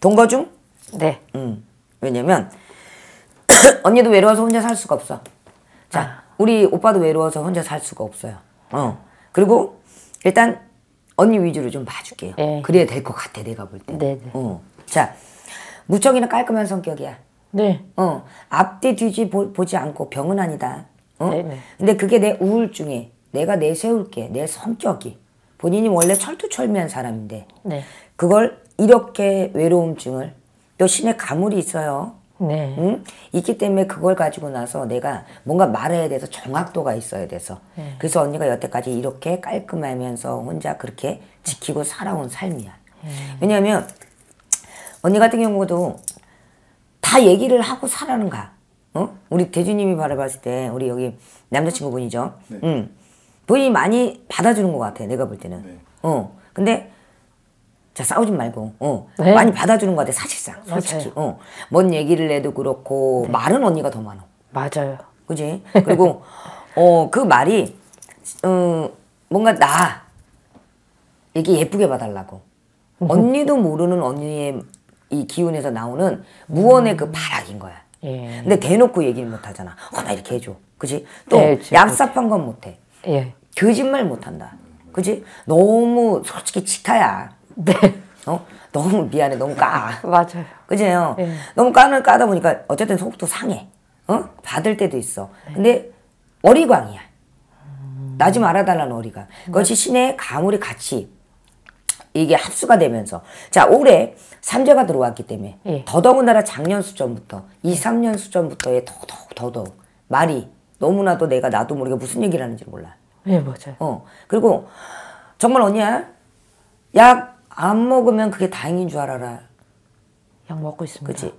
동거중? 네. 음. 왜냐면 언니도 외로워서 혼자 살 수가 없어. 자, 아. 우리 오빠도 외로워서 혼자 살 수가 없어요. 어. 그리고 일단 언니 위주로 좀 봐줄게요. 예. 그래야 될 것 같아, 내가 볼 때. 네네. 어. 자, 무척이나 깔끔한 성격이야. 네. 어. 앞뒤 뒤지 보, 보지 않고 병은 아니다. 어? 네네. 근데 그게 내 우울증에 내가 내세울게, 내 성격이. 본인이 원래 철두철미한 사람인데 네. 그걸 이렇게 외로움증을 또 신의 가물이 있어요. 네. 응? 있기 때문에 그걸 가지고 나서 내가 뭔가 말해야 돼서 정확도가 있어야 돼서 네. 그래서 언니가 여태까지 이렇게 깔끔하면서 혼자 그렇게 지키고 살아온 삶이야. 네. 왜냐하면 언니 같은 경우도 다 얘기를 하고 살아는 가. 어? 우리 대주님이 바라봤을 때 우리 여기 남자친구분이죠. 네. 응. 본인이 많이 받아주는 것 같아. 내가 볼 때는. 네. 어. 근데 자 싸우지 말고 어 네. 많이 받아주는 것 같아 사실상 솔직히 맞아요. 어 뭔 얘기를 해도 그렇고 말은 언니가 더 많아 맞아요. 그지 그리고 어 그 말이 어 뭔가 나 이렇게 예쁘게 봐달라고 언니도 모르는 언니의 이 기운에서 나오는 무언의 그 발악인 거야 예. 근데 대놓고 얘기를 못 하잖아 어 나 이렇게 해줘 그지 또 네, 지금 얍삽한 건 못해 예. 거짓말 못한다. 그지? 너무 솔직히 치타야. 네. 어? 너무 미안해. 너무 까. 맞아요. 그지요? 예. 너무 까는 까다 보니까 어쨌든 속도 상해. 어? 받을 때도 있어. 근데 어리광이야. 나좀 알아달라는 어리광. 그것이 신의 가물이 같이 이게 합수가 되면서 자 올해 삼재가 들어왔기 때문에 예. 더더군다나 작년 수전부터 2, 3년 수전부터의 더더욱 더더욱 말이 너무나도 내가 나도 모르게 무슨 얘기를 하는지 몰라. 예, 맞아요. 어 그리고 정말 언니야 약 안 먹으면 그게 다행인 줄 알아라. 약 먹고 있습니다. 그치?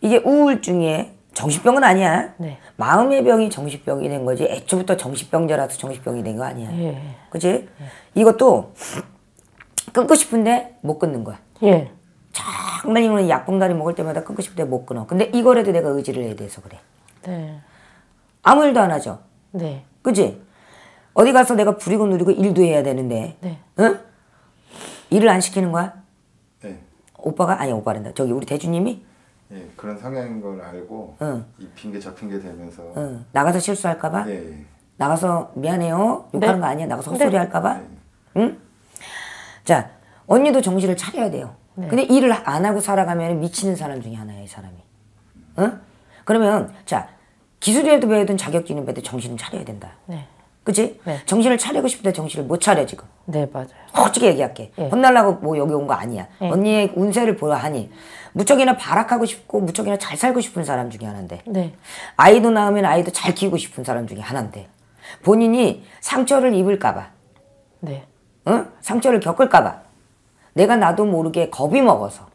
이게 우울증에 정신병은 아니야. 네. 마음의 병이 정신병이 된 거지. 애초부터 정신병자라서 정신병이 된 거 아니야. 예. 그치? 이것도 끊고 싶은데 못 끊는 거야. 예. 정말 이거는 약봉다리 먹을 때마다 끊고 싶은데 못 끊어. 근데 이거라도 내가 의지를 해야 돼서 그래. 네. 아무 일도 안 하죠. 네. 그치? 어디 가서 내가 부리고 누리고 일도 해야 되는데. 네. 응? 일을 안 시키는 거야? 네. 오빠가? 아니 오빠란다. 저기 우리 대주님이? 예, 그런 성향인 걸 알고 응. 이 핑계 저 핑계 대면서 응. 나가서 실수할까봐? 예, 예. 나가서 미안해요. 욕하는 네. 거 아니야. 나가서 헛소리 네. 할까봐? 응? 자, 언니도 정신을 차려야 돼요. 네. 근데 일을 안 하고 살아가면 미치는 사람 중에 하나야, 이 사람이. 응? 그러면, 자, 기술이라도 배우든 배우든 정신을 차려야 된다. 네. 그치? 네. 정신을 차리고 싶은데 정신을 못 차려, 지금. 네, 맞아요. 솔직히 얘기할게. 예. 혼날라고 뭐 여기 온 거 아니야. 예. 언니의 운세를 보라 하니 무척이나 발악하고 싶고 무척이나 잘 살고 싶은 사람 중에 하나인데 네. 아이도 낳으면 아이도 잘 키우고 싶은 사람 중에 하나인데 본인이 상처를 입을까봐 네. 응? 상처를 겪을까봐 내가 나도 모르게 겁이 먹어서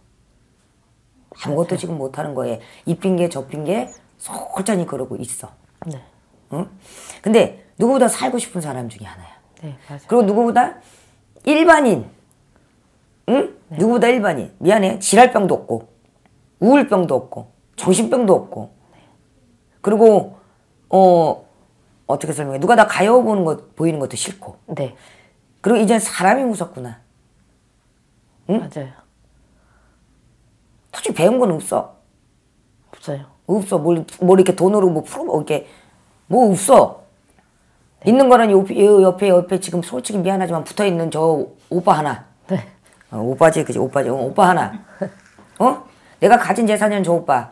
아무것도 지금 못하는 거에 이 핑계 저 핑계 솔찬히 그러고 있어. 네. 응? 근데 누구보다 살고 싶은 사람 중에 하나야. 네, 맞아요. 그리고 누구보다 일반인, 응? 누구보다 일반인. 미안해. 질랄병도 없고, 우울병도 없고, 정신병도 없고. 그리고, 어, 어떻게 설명해. 누가 나 가여워 보는 것, 보이는 것도 싫고. 네. 그리고 이제 사람이 무섭구나. 맞아요. 솔직히 배운 건 없어. 없어요. 없어. 뭘, 뭘 이렇게 돈으로 뭐 풀어, 뭐 이렇게, 뭐 없어. 있는 거는 옆에, 옆에, 옆에 지금 솔직히 미안하지만 붙어 있는 저 오빠 하나. 네. 어, 오빠지, 그지? 오빠지. 어, 오빠 하나. 어? 내가 가진 재산은 저 오빠.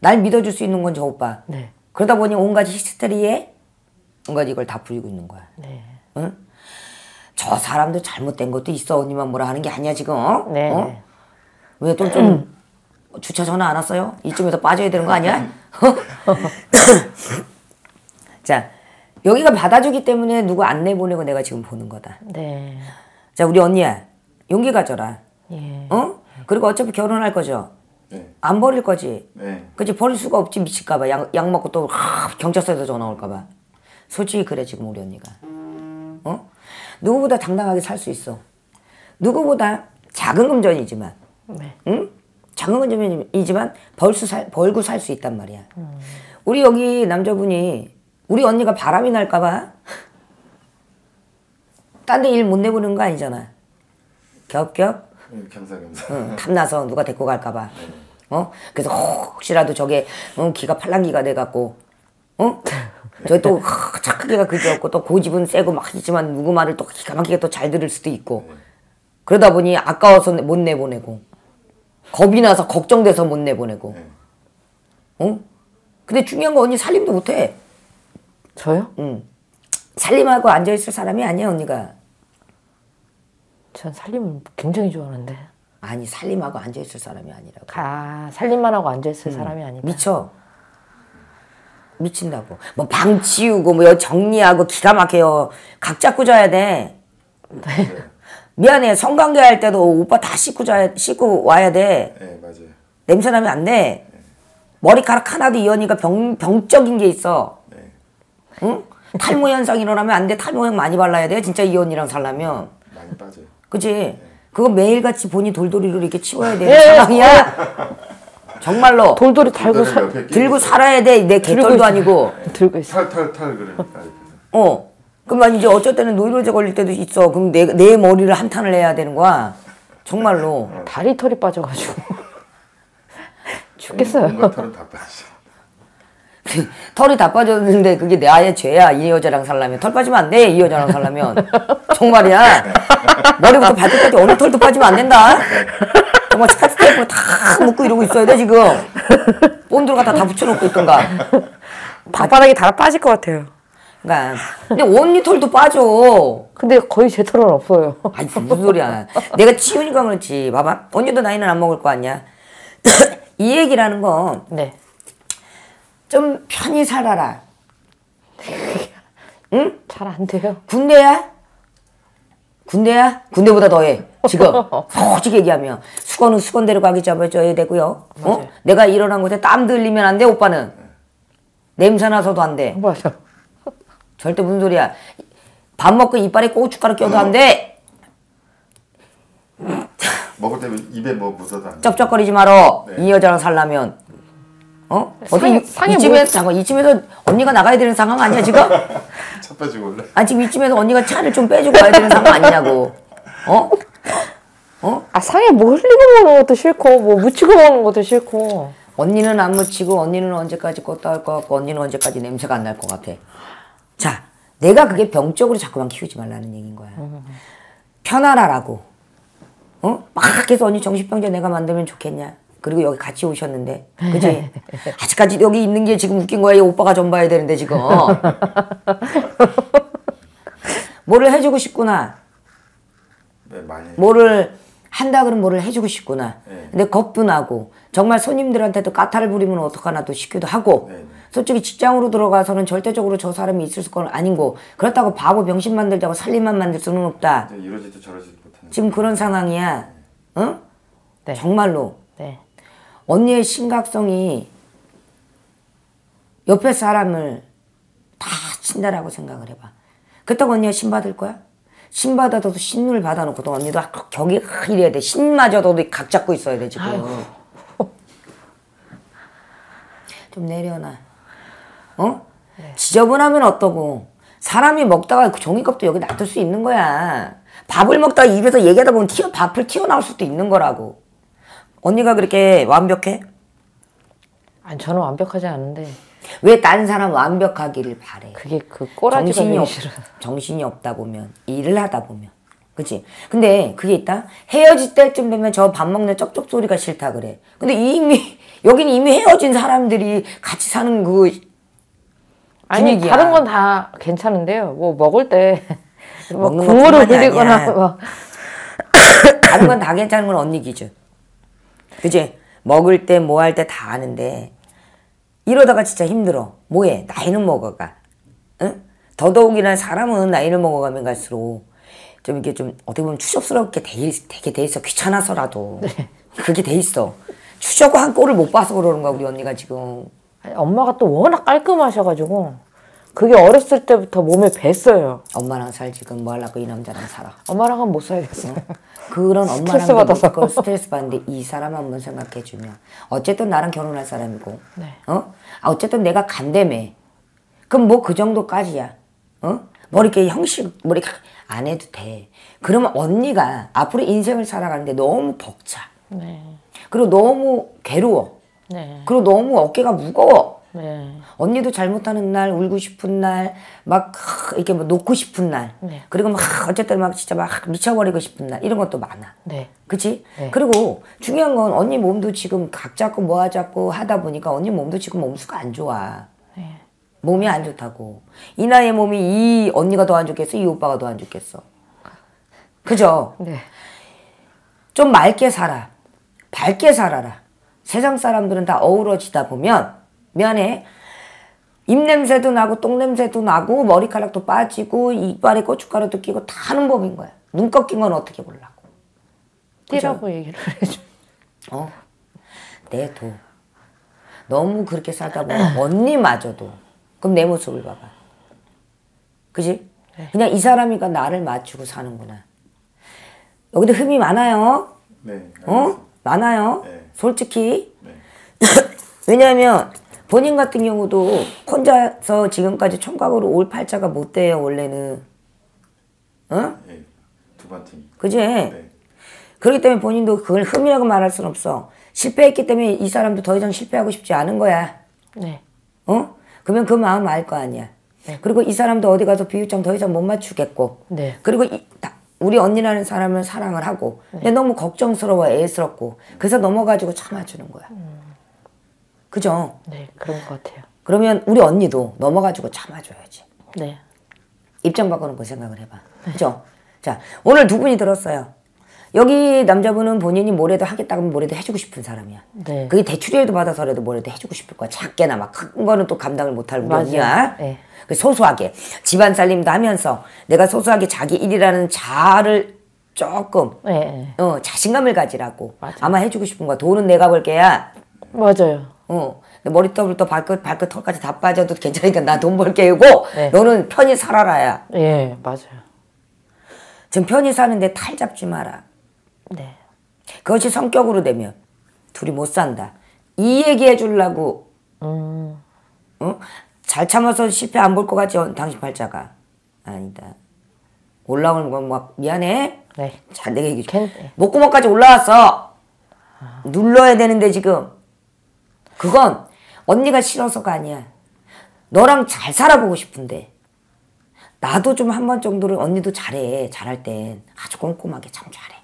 날 믿어줄 수 있는 건 저 오빠. 네. 그러다 보니 온갖 히스테리에 온갖 이걸 다 부리고 있는 거야. 네. 응? 저 사람도 잘못된 것도 있어. 언니만 뭐라 하는 게 아니야, 지금. 어? 네. 어? 왜또좀 주차 전화 안 왔어요? 이쯤에서 빠져야 되는 거 아니야? 자, 여기가 받아주기 때문에 누구 안 내보내고 내가 지금 보는 거다. 네. 자, 우리 언니야. 용기 가져라. 예. 어? 그리고 어차피 결혼할 거죠. 네. 안 버릴 거지. 네. 그치 버릴 수가 없지 미칠까봐 약, 약 먹고 또 하, 경찰서에서 전화 올까봐. 솔직히 그래 지금 우리 언니가. 어? 누구보다 당당하게 살 수 있어. 누구보다 작은 금전이지만, 네. 응? 작은 금전이지만 벌수 살 벌고 살 수 있단 말이야. 우리 여기 남자분이 우리 언니가 바람이 날까봐 딴 데 일 못 내보는 거 아니잖아. 겹겹 예, 겸사겸사. 응, 탐나서 누가 데리고 갈까봐. 어? 그래서 혹시라도 저게 어, 기가 팔랑기가 돼갖고, 어? 저또 착하게가 그지없고 또 고집은 세고 막 하지만 누구 말을 또 기가 막히게 또 잘 들을 수도 있고. 그러다 보니 아까워서 못 내보내고, 겁이 나서 걱정돼서 못 내보내고. 네. 어? 근데 중요한 건 언니 살림도 못해. 저요? 응. 살림하고 앉아있을 사람이 아니야 언니가. 전 살림을 굉장히 좋아하는데. 아니 살림하고 앉아있을 사람이 아니라고. 아, 살림만 하고 앉아있을 사람이 아니다. 미쳐. 미친다고. 뭐 방 치우고 뭐 여기 정리하고 기가 막혀요. 각 잡고 자야 돼. 미안해. 성관계 할 때도 오빠 다 씻고 자야 씻고 와야 돼. 네, 맞아요. 냄새 나면 안 돼. 머리카락 하나도 이 언니가 병 병적인 게 있어. 네. 응? 탈모 현상 일어나면 안 돼. 탈모약 많이 발라야 돼. 진짜 이 언니랑 살려면. 많이 빠져요. 그치? 그거 매일같이 본이 돌돌이로 이렇게 치워야 되는 예, 상황이야. 정말로. 돌돌이 달고 사, 들고. 살아야 돼. 내 개털도. 아니고. 들고 있어. 탈탈탈 그러니까 옆에서. 어. 그러면 이제 어쩔 때는 노이로제 걸릴 때도 있어. 그럼 내, 내 머리를 한탄을 해야 되는 거야. 정말로. 다리 털이 빠져가지고. 죽겠어요. 뭔가 털은 다 빠져. 털이 다 빠졌는데 그게 내 아예 죄야. 이 여자랑 살려면. 털 빠지면 안 돼. 이 여자랑 살려면. 정말이야. 머리부터 발끝까지 어느 털도 빠지면 안 된다. 정말 스카치 테이프로 다 묶고 이러고 있어야 돼, 지금. 본드로 갖다 다 붙여놓고 있던가. 발바닥이 다 빠질 것 같아요. 그러니까. 근데 언니 털도 빠져. 근데 거의 제 털은 없어요. 아니 무슨 소리야. 내가 치우니까 그렇지. 봐봐. 언니도 나이는 안 먹을 거 아니야. 이 얘기라는 건 좀 네. 편히 살아라. 잘안 돼요. 군대야? 군대야? 군대보다 더해. 지금 솔직히 얘기하면 수건은 수건대로 가기 잡아줘야 되고요. 어? 맞아요. 내가 일어난 곳에 땀 들리면 안 돼. 오빠는 냄새 나서도 안 돼. 맞아. 절대 무슨 소리야. 밥 먹고 이빨에 고춧가루 껴도 안 돼. 먹을 때 입에 뭐 묻어도 안 돼. 쩝쩝거리지 말어. 네. 이 여자랑 살려면. 어? 어디 상해- 이- 상해 이쯤에 뭐- 잠깐 이쯤에서 언니가 나가야 되는 상황 아니야 지금? 첫 빠지고 올래? 아 지금 이쯤에서 언니가 차를 좀 빼주고 가야 되는 상황 아니냐고. 어? 아, 상에 뭐 흘리고 먹는 것도 싫고, 뭐 묻히고 먹는 것도 싫고. 언니는 안 묻히고 언니는 언제까지 껐다 할 것 같고 언니는 언제까지 냄새가 안 날 것 같아. 자, 내가 그게 병적으로 자꾸만 키우지 말라는 얘기인 거야. 편하라라고. 어? 막 해서 언니 정신병자 내가 만들면 좋겠냐. 그리고 여기 같이 오셨는데, 그지? 아직까지 여기 있는 게 지금 웃긴 거야. 이 오빠가 좀 봐야 되는데 지금. 뭐를 해주고 싶구나. 네, 많이. 뭐를 한다 그러면 뭐를 해주고 싶구나. 네. 근데 겁도 나고 정말 손님들한테도 까탈을 부리면 어떡하나 또 싶기도 하고 네, 네. 솔직히 직장으로 들어가서는 절대적으로 저 사람이 있을 건 아닌고 그렇다고 바보 병신 만들자고 살림만 만들 수는 없다. 이제 이러지도 저러지도 못하는. 지금 그런 상황이야. 응? 네. 정말로 네. 언니의 심각성이 옆에 사람을 다 친다라고 생각을 해봐. 그렇다고 언니가 신 받을 거야? 신 받아도 신을 받아놓고 또 언니도 격이 이래야 돼. 신마저도 각 잡고 있어야 돼 지금. 좀 내려놔. 어? 지저분하면 어떠고 사람이 먹다가 그 종이컵도 여기 놔둘 수 있는 거야. 밥을 먹다가 입에서 얘기하다 보면 튀어 밥을 튀어나올 수도 있는 거라고. 언니가 그렇게 완벽해? 아니, 저는 완벽하지 않은데, 왜딴 사람 완벽하기를 바래? 그게 그 꼬라지가 정신이 없 싫어. 정신이 없다 보면 일을 하다 보면 그치 근데 그게 있다 헤어질 때쯤 되면 저 밥 먹는 쩝쩝 소리가 싫다 그래 근데 이미 여기는 이미 헤어진 사람들이 같이 사는 그 아니, 분위기야. 다른 건 다 괜찮은데요. 뭐, 먹을 때, 뭐 국물을 흘리거나. 뭐, 다른 건 다 괜찮은 건 언니 기준 그치 먹을 때 뭐 할 때 다 아는데 이러다가 진짜 힘들어. 뭐해? 나이는 먹어가. 응? 더더욱이나 사람은 나이를 먹어가면 갈수록 좀 이렇게 좀 어떻게 보면 추접스럽게 돼, 있- 되게 돼 있어. 귀찮아서라도. 그렇게 돼 있어. 추저고 한 꼴을 못 봐서 그러는 거야 우리 언니가 지금. 아니, 엄마가 또 워낙 깔끔하셔가지고, 그게 어렸을 때부터 몸에 뱄어요. 엄마랑 살지 그럼 뭐 하려고 이 남자랑 살아 엄마랑은 못 살겠어요. 그런 스트레스 엄마랑 받아서. 스트레스 받는데 이 사람 한번 생각해 주면 어쨌든 나랑 결혼할 사람이고 네. 어? 아, 어쨌든 내가 간다며 그럼 뭐 그 정도까지야 어? 뭐 이렇게 형식 뭐 이렇게 안 해도 돼. 그러면 언니가 앞으로 인생을 살아가는데 너무 벅차. 네. 그리고 너무 괴로워. 네. 그리고 너무 어깨가 무거워. 네. 언니도 잘못하는 날, 울고 싶은 날, 막 이렇게 뭐 놓고 싶은 날, 네. 그리고 막 어쨌든 막 진짜 막 미쳐버리고 싶은 날 이런 것도 많아. 네. 그치? 네. 그리고 중요한 건 언니 몸도 지금 각 잡고 뭐 하자고 하다 보니까 언니 몸도 지금 몸수가 안 좋아. 네. 몸이 안 좋다고. 이 나이에 몸이 이 언니가 더 안 좋겠어? 이 오빠가 더 안 좋겠어? 그죠? 네. 좀 맑게 살아. 밝게 살아라. 세상 사람들은 다 어우러지다 보면 미안해. 입냄새도 나고 똥냄새도 나고 머리카락도 빠지고 이빨에 고춧가루도 끼고 다 하는 법인 거야. 눈 꺾인 건 어떻게 보려고. 띠라고 얘기를 해줘. 어? 내 도 너무 그렇게 살다 보면 언니마저도 그럼 내 모습을 봐봐. 그지? 그냥 이 사람이가 나를 맞추고 사는구나. 여기도 흠이 많아요. 네. 어? 많아요. 네. 솔직히. 네. 왜냐하면 본인 같은 경우도 혼자서 지금까지 총각으로 올 팔자가 못 돼요, 원래는. 어? 예. 두 번째. 그지? 네. 그렇기 때문에 본인도 그걸 흠이라고 말할 순 없어. 실패했기 때문에 이 사람도 더 이상 실패하고 싶지 않은 거야. 네. 어? 그러면 그 마음 알 거 아니야. 네. 그리고 이 사람도 어디 가서 비유점 더 이상 못 맞추겠고. 네. 그리고 이, 다- 우리 언니라는 사람을 사랑을 하고. 근데 너무 걱정스러워, 애스럽고. 그래서 넘어가지고 참아주는 거야. 그죠? 네. 그런 것 같아요. 그러면 우리 언니도 넘어가지고 참아줘야지. 네. 입장 바꿔놓고 생각을 해봐. 그죠? 자, 오늘 두 분이 들었어요. 여기 남자분은 본인이 뭐래도 하겠다고 하면 뭐래도 해주고 싶은 사람이야. 네. 그게 대출이라도 받아서라도 뭐라도 해주고 싶을 거야. 작게나 막 큰 거는 또 감당을 못할 우리 맞아요. 언니야. 네. 그 소소하게 집안 살림도 하면서 내가 소소하게 자기 일이라는 자아를 조금 네. 네. 어, 자신감을 가지라고 맞아요. 아마 해주고 싶은 거야. 돈은 내가 벌게야. 맞아요. 어. 내 머리털부터 발끝 발끝 털까지 다 빠져도 괜찮으니까 나 돈 벌게고 네. 너는 편히 살아라야. 예, 맞아요. 지금 편히 사는데 탈 잡지 마라. 네. 그것이 성격으로 되면 둘이 못 산다. 이 얘기 해 주려고 음. 어? 잘 참아서 실패 안 볼 것 같지 어, 당신 팔자가 아니다. 올라오는 건 막 미안해. 네. 잘 내가 얘기 캔- 좀. 목구멍까지 올라왔어. 눌러야 되는데 지금 그건 언니가 싫어서가 아니야. 너랑 잘 살아보고 싶은데 나도 좀 한 번 정도는 언니도 잘해. 잘할 땐 아주 꼼꼼하게 참 잘해.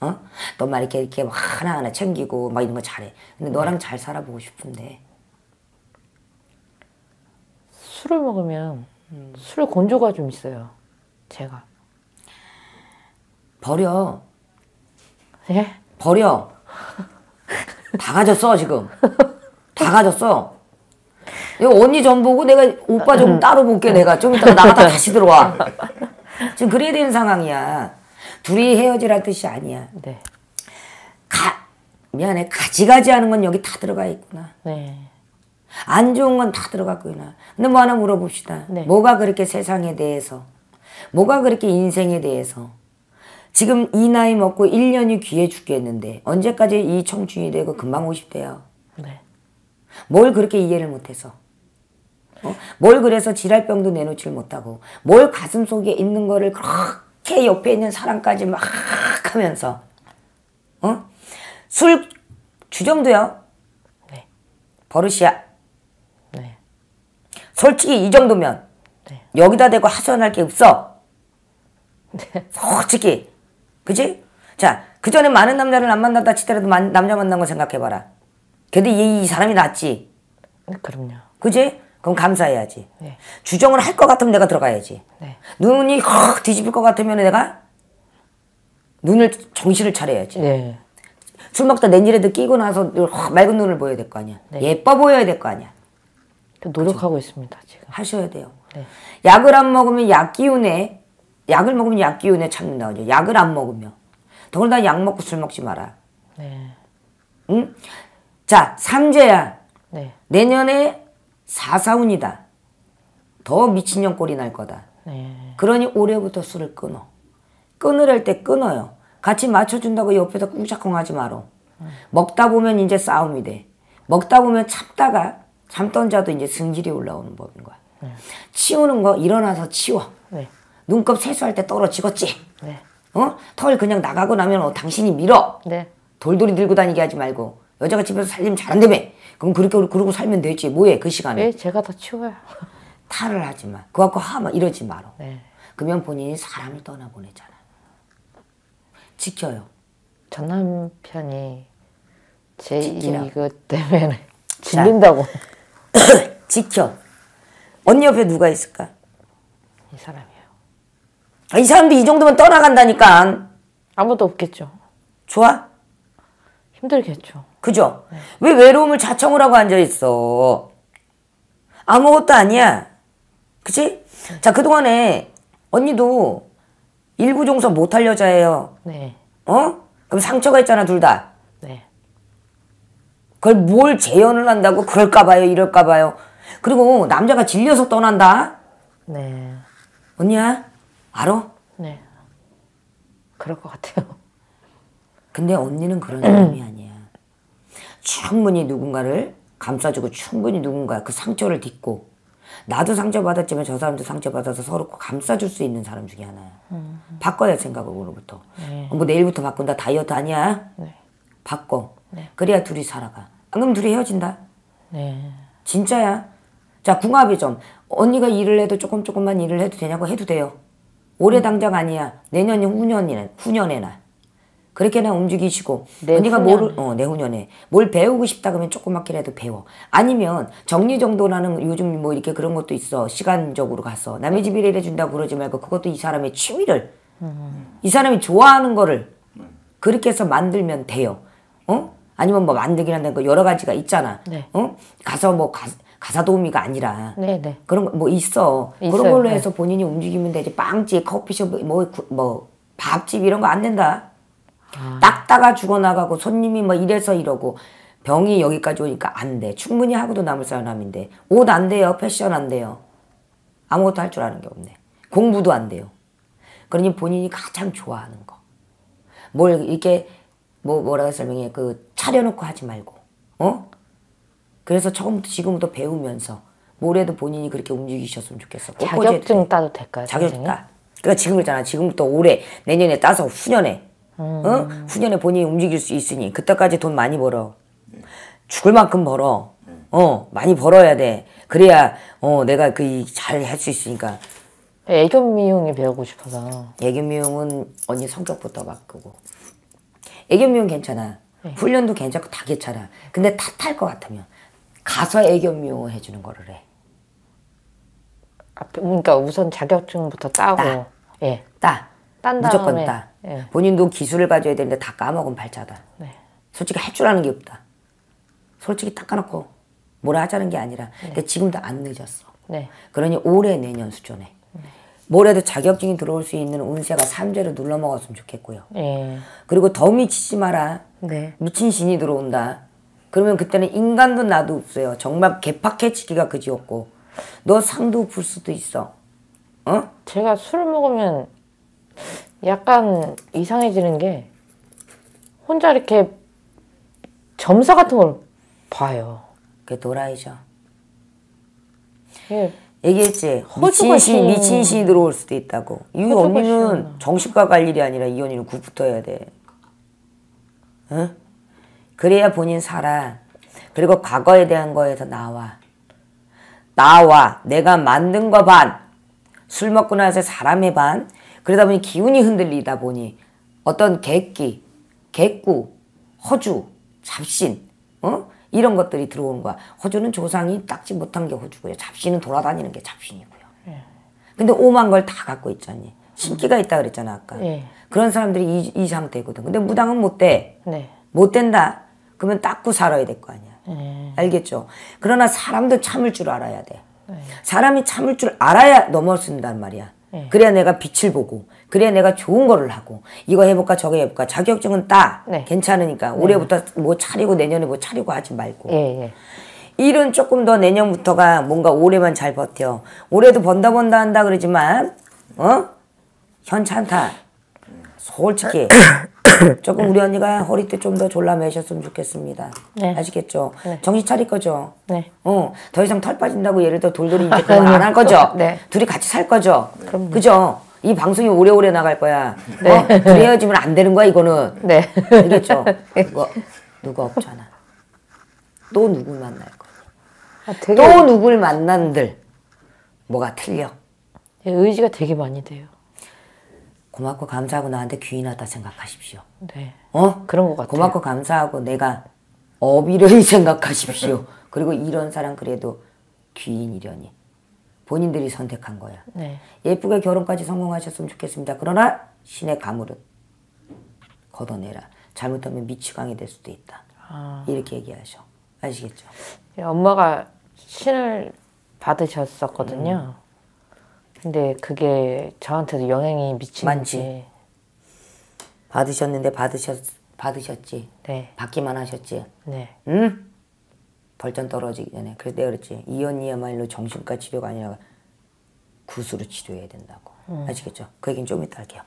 어? 너만 이렇게 이렇게 막 하나하나 챙기고 막 이런 거 잘해. 근데 너랑 잘 살아보고 싶은데 술을 먹으면 술 건조가 좀 있어요. 제가. 버려. 예? 버려. 다 가졌어 지금. 다 가졌어. 이거 언니 전 보고 내가 오빠 좀 따로 볼게 내가 좀 이따가 나갔다 다시 들어와. 지금 그래야 되는 상황이야. 둘이 헤어지란 뜻이 아니야. 네. 가 미안해 가지가지 하는 건 여기 다 들어가 있구나. 네. 안 좋은 건 다 들어갔구나. 근데 뭐 하나 물어봅시다. 네. 뭐가 그렇게 세상에 대해서, 뭐가 그렇게 인생에 대해서, 지금 이 나이 먹고 1년이 귀해 죽겠는데, 언제까지 이 청춘이 되고 금방 50대야. 네. 뭘 그렇게 이해를 못해서. 어? 뭘 그래서 질랄병도 내놓질 못하고, 뭘 가슴 속에 있는 거를 그렇게 옆에 있는 사람까지 막 하면서, 어? 술 주정도요. 네. 버릇이야. 네. 솔직히 이 정도면 네. 여기다 대고 하소연할 게 없어. 솔직히. 그지? 자, 그 전에 많은 남자를 안 만났다 치더라도 만- 남자 만난 거 생각해봐라. 그래도 이, 이 사람이 낫지. 그럼요. 그지? 그럼 감사해야지. 네. 주정을 할 것 같으면 내가 들어가야지. 네. 눈이 확 뒤집힐 것 같으면 내가 눈을 정신을 차려야지. 네. 술 먹다 렌즈라도 끼고 나서 확 맑은 눈을 보여야 될 거 아니야. 네. 예뻐 보여야 될 거 아니야. 노력하고 있습니다, 지금. 하셔야 돼요. 네. 약을 안 먹으면 약 기운에 약을 먹으면 약 기운에 찾는다 그죠. 약을 안 먹으면 더군다나 약 먹고 술 먹지 마라. 네. 응? 자 삼재야 네. 내년에 사사운이다. 더 미친년 꼴이 날 거다. 네. 그러니 올해부터 술을 끊어. 끊으랄 때 끊어요. 같이 맞춰준다고 옆에서 꿍짝꿍 하지 마라. 먹다 보면 이제 싸움이 돼. 먹다 보면 참다가 잠던 자도 이제 승질이 올라오는 법인 거야. 치우는 거 일어나서 치워. 네. 눈곱 세수할 때 떨어지겠지. 네. 어? 털 그냥 나가고 나면 어, 당신이 밀어. 네. 돌돌이 들고 다니게 하지 말고 여자가 집에서 살림 잘한다며. 그럼 그렇게 그러고 살면 되지. 뭐해 그 시간에 왜 제가 다 치워요? 탈을 하지 마. 그거 갖고 하마 이러지 마라. 네. 그러면 본인이 사람을 떠나보내잖아. 지켜요. 전 남편이 제 지키라고. 이것 때문에 질린다고 지켜. 언니 옆에 누가 있을까? 이 사람이에요. 아, 이 사람도 이 정도면 떠나간다니까. 아무도 없겠죠. 좋아? 힘들겠죠. 그죠? 왜 외로움을 자청을 하고 앉아있어? 아무것도 아니야. 그치? 자, 그동안에 언니도 일구종서 못할 여자예요. 네. 어? 그럼 상처가 있잖아, 둘 다. 네. 그걸 뭘 재현을 한다고 그럴까봐요, 이럴까봐요. 그리고 남자가 질려서 떠난다? 네. 언니야? 알아? 네. 그럴 것 같아요. 근데 언니는 그런 사람이 아니야. 충분히 누군가를 감싸주고 충분히 누군가 그 상처를 딛고 나도 상처받았지만 저 사람도 상처받아서 서로 감싸줄 수 있는 사람 중에 하나야. 바꿔야 생각을 오늘부터. 뭐 내일부터 바꾼다 다이어트 아니야? 네. 바꿔. 그래야 둘이 살아가. 안 그러면 둘이 헤어진다. 네. 진짜야. 자, 궁합이 좀. 언니가 일을 해도 조금 조금만 일을 해도 되냐고 해도 돼요. 올해 당장 아니야. 내년 후년이나 후년에나. 그렇게나 움직이시고 언니가. 뭘 어, 내후년에 뭘 배우고 싶다 그러면 조그맣게라도 배워. 아니면 정리정돈하는 요즘 뭐 이렇게 그런 것도 있어. 시간적으로 가서 남의 집 일을 해준다고 그러지 말고 그것도 이 사람의 취미를 이 사람이 좋아하는 거를 그렇게 해서 만들면 돼요. 어? 아니면 뭐 만들긴 한다는 거 여러 가지가 있잖아. 네. 어? 가서 뭐 가, 가사 도우미가 아니라 네, 네. 그런 거 뭐 있어. 있어요. 그런 걸로 네. 해서 본인이 움직이면 되지. 빵집, 커피숍, 뭐, 구- 뭐 밥집 이런 거 안 된다. 아. 닦다가 죽어나가고 손님이 뭐 이래서 이러고 병이 여기까지 오니까 안 돼. 충분히 하고도 남을 사람인데 옷 안 돼요. 패션 안 돼요. 아무것도 할 줄 아는 게 없네. 공부도 안 돼요. 그러니 본인이 가장 좋아하는 거. 뭘 이렇게 뭐 뭐라고 설명해 그 차려놓고 하지 말고 어 그래서 처음부터 지금부터 배우면서 뭐래도 본인이 그렇게 움직이셨으면 좋겠어 자격증 따도 될까요? 자격 선생님? 따 그러니까 지금 그랬잖아 지금부터 올해 내년에 따서 후년에 어 후년에 본인이 움직일 수 있으니 그때까지 돈 많이 벌어 죽을 만큼 벌어 어 많이 벌어야 돼 그래야 어 내가 그 잘 할 수 있으니까 애교 미용이 배우고 싶어서. 애교 미용은 언니 성격부터 바꾸고 애교 미용 괜찮아 훈련도 괜찮고 다 괜찮아 근데 탓할 것 같으면 가서 애교 미용을 해주는 거를 해 그러니까 우선 자격증부터 따고. 따. 예. 따. 딴 무조건 다음에, 따. 예. 본인도 기술을 가져야 되는데 다 까먹으면 발자다. 네. 솔직히 할 줄 아는 게 없다. 솔직히 닦아놓고 뭐라 하자는 게 아니라 근데 지금도 안 늦었어. 네. 그러니 올해 내년 수준에 뭐래도 자격증이 들어올 수 있는 운세가 삼재를 눌러먹었으면 좋겠고요. 예. 그리고 더 미치지 마라. 네. 미친 신이 들어온다. 그러면 그때는 인간도 나도 없어요. 정말 개팍해지기가 그지없고 너 상도 풀 수도 있어. 어? 제가 술을 먹으면 약간 이상해지는 게 혼자 이렇게 점사 같은 걸 봐요. 그게 도라이죠. 예. 얘기했지. 미친 신, 신- 미친 신이 들어올 수도 있다고. 이 언니는 신. 정신과 갈 일이 아니라 이 언니는 굿부터 해야 돼. 응? 그래야 본인 살아. 그리고 과거에 대한 거에서 나와. 나와. 내가 만든 거 반. 술 먹고 나서 사람의 반. 그러다 보니 기운이 흔들리다 보니 어떤 객기, 객구, 허주, 잡신, 어? 이런 것들이 들어오는 거야. 허주는 조상이 닦지 못한 게 허주고요. 잡신은 돌아다니는 게 잡신이고요. 근데 오만 걸 다 갖고 있잖니. 신기가 있다 그랬잖아 아까. 예. 그런 사람들이 이, 이 상태거든. 근데 무당은 못 돼. 네. 못 된다. 그러면 닦고 살아야 될 거 아니야. 예. 알겠죠? 그러나 사람도 참을 줄 알아야 돼. 사람이 참을 줄 알아야 넘어선단 말이야. 그래야 내가 빛을 보고, 그래야 내가 좋은 거를 하고, 이거 해볼까, 저거 해볼까. 자격증은 따. 네. 괜찮으니까. 올해부터 뭐 차리고 내년에 뭐 차리고 하지 말고. 예, 예. 일은 조금 더 내년부터가 뭔가 올해만 잘 버텨. 올해도 번다 번다 한다 그러지만, 어? 현찮다. 솔직히 조금 우리 언니가 허리띠 좀더 졸라 매셨으면 좋겠습니다. 네. 아시겠죠? 정신 차릴 거죠? 네. 어, 더 이상 털 빠진다고 예를 들어 돌돌이 이제 그만 안할 거죠? 네. 둘이 같이 살 거죠? 그죠? 이 방송이 오래오래 나갈 거야. 어? 둘이 헤어지면 안 되는 거야, 이거는. 네. 알겠죠? 누가, 누가 없잖아. 또 누굴 만날 거야. 아, 되게 또 누굴 만난들. 뭐가 틀려. 의지가 되게 많이 돼요. 고맙고 감사하고 나한테 귀인하다 생각하십시오. 네. 어? 그런 것 같아요. 고맙고 감사하고 내가 어비를 생각하십시오. 그리고 이런 사람 그래도 귀인이려니. 본인들이 선택한 거야. 네. 예쁘게 결혼까지 성공하셨으면 좋겠습니다. 그러나 신의 가물은 걷어내라. 잘못하면 미치광이 될 수도 있다. 아. 이렇게 얘기하셔. 아시겠죠? 엄마가 신을 받으셨었거든요. 근데 그게 저한테도 영향이 미치는지. 받으셨는데 받으셨 받으셨지. 네. 받기만 하셨지. 네. 응? 벌전 떨어지기 전에. 그래서 내가 그랬지. 이 언니야말로 정신과 치료가 아니라 굿으로 치료해야 된다고. 아시겠죠? 그 얘기는 좀 이따 할게요.